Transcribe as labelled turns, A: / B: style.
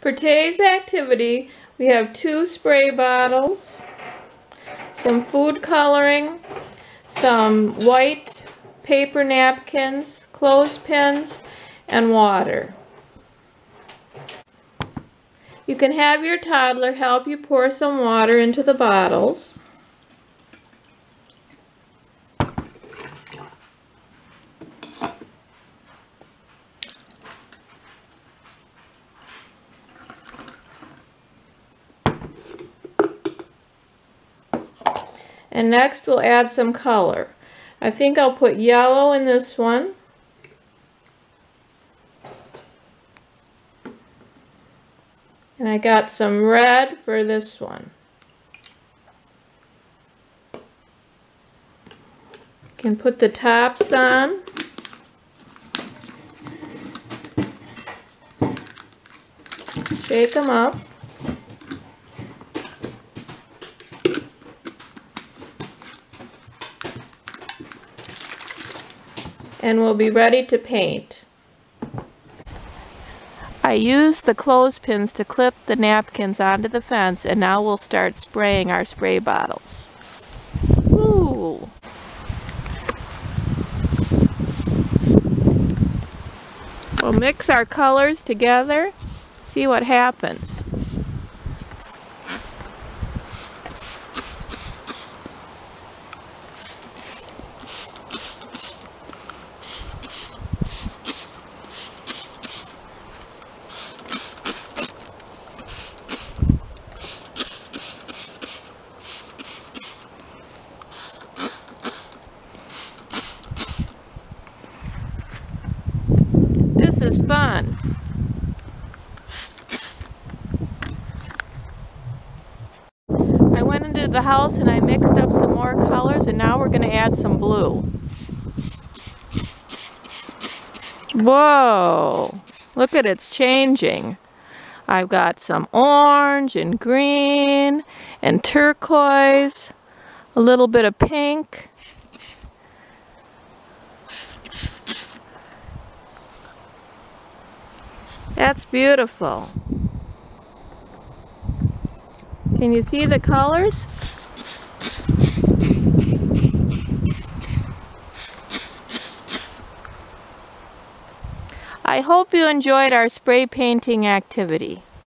A: For today's activity, we have two spray bottles, some food coloring, some white paper napkins, clothespins, and water. You can have your toddler help you pour some water into the bottles. And next we'll add some color. I think I'll put yellow in this one. And I got some red for this one. Can put the tops on. Shake them up. And we'll be ready to paint. I used the clothespins to clip the napkins onto the fence and now we'll start spraying our spray bottles. Ooh. We'll mix our colors together, see what happens. The house and I mixed up some more colors and now we're going to add some blue. Whoa! Look at it's changing. I've got some orange and green and turquoise, a little bit of pink. That's beautiful. Can you see the colors? I hope you enjoyed our spray painting activity.